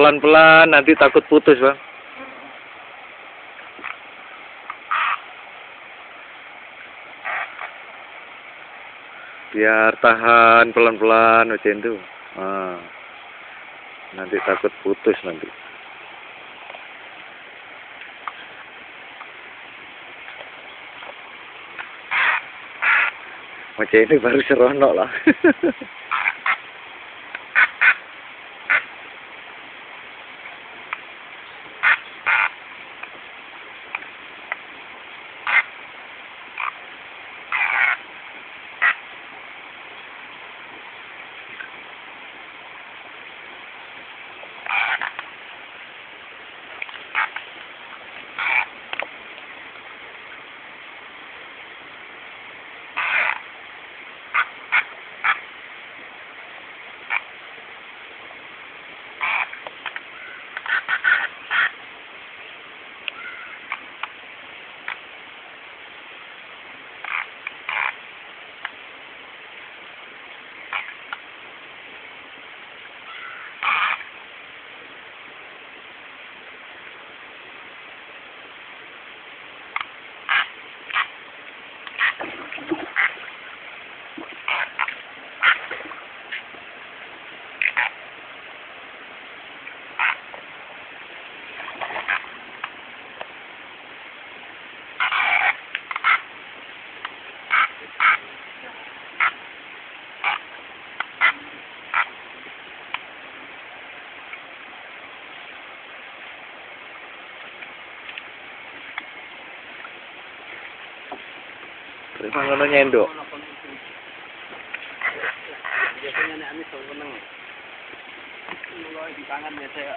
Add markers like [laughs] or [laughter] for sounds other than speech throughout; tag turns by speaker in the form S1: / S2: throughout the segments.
S1: Pelan-pelan nanti takut putus, Bang. Biar tahan pelan-pelan macam itu. Ah. Nanti takut putus nanti. Macam ini baru seronok lah. [laughs] Terus ngono nyendok.
S2: Biasanya nek amis tau meneng. Mulai di tangan biasa ya.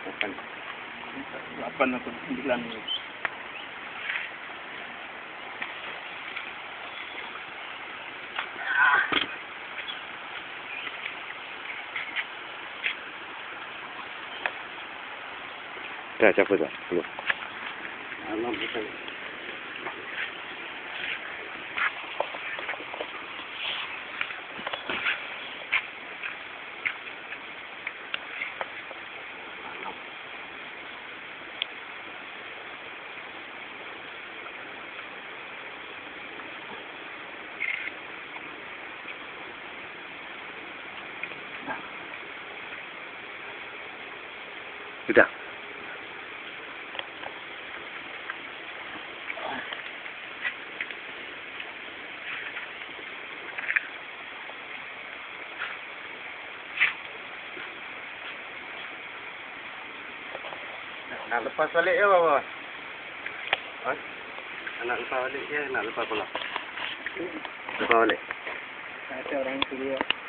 S2: Lapan. Lapan atau sembilan.
S1: Dah cabut dah, belum.
S2: Alam kita.
S1: Sudah.
S2: Nak lepas balik ya bapa? Ha? Nak lepas balik ya, nak lepas pula. Lepas balik. Ada orang tu dia.